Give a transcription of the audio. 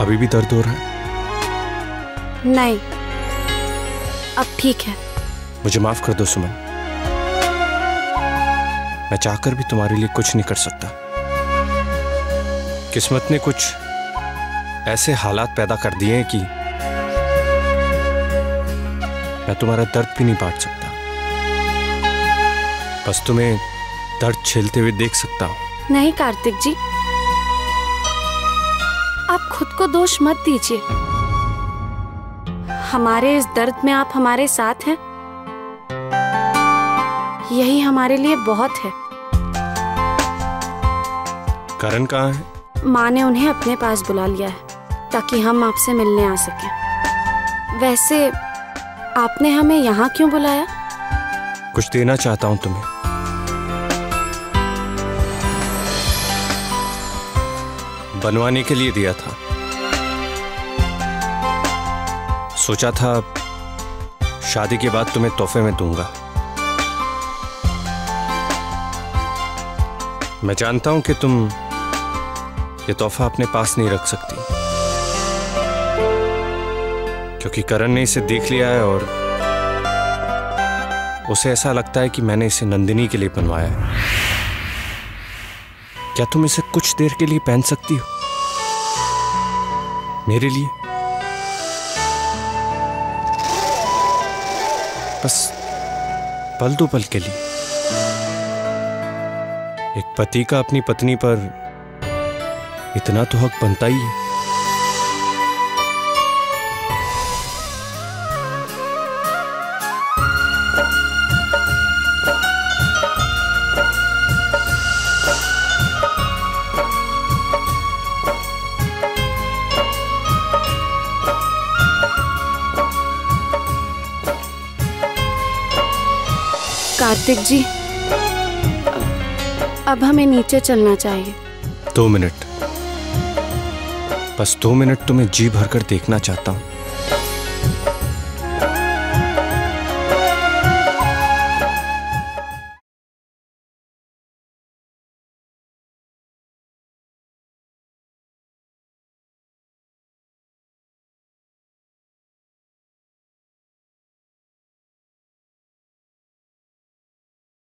अभी भी दर्द हो रहा है? नहीं। अब ठीक है। मुझे माफ़ कर दो सुमन। मैं चाहकर भी तुम्हारे लिए कुछ नहीं कर सकता। किस्मत ने कुछ ऐसे हालात पैदा कर दिए हैं कि मैं तुम्हारा दर्द भी नहीं बांट सकता। बस तुम्हें दर्द झेलते हुए देख सकता हूँ। नहीं कार्तिक जी। आप खुद को दोष मत दीजिए। हमारे इस दर्द में आप हमारे साथ हैं। यही हमारे लिए बहुत है। करण कहाँ है? माँ ने उन्हें अपने पास बुला लिया है ताकि हम आपसे मिलने आ सकें। वैसे आपने हमें यहाँ क्यों बुलाया? कुछ देना चाहता हूँ तुम्हें। बनवाने के लिए दिया था। सोचा था, शादी के बाद तुम्हें तोहफे में दूँगा। मैं जानता हूँ कि तुम ये तोहफा अपने पास नहीं रख सकती। क्योंकि करण ने इसे देख लिया है और उसे ऐसा लगता है कि मैंने इसे नंदिनी के लिए बनवाया है। क्या तुम इसे कुछ देर के लिए पहन सकती हो? मेरे लिए। बस पल दो पल के लिए। एक पति का अपनी पत्नी पर इतना तो हक बनता ही है। कार्तिक जी, अब हमें नीचे चलना चाहिए। दो मिनट। बस दो मिनट तुम्हें जी भरकर देखना चाहता हूँ।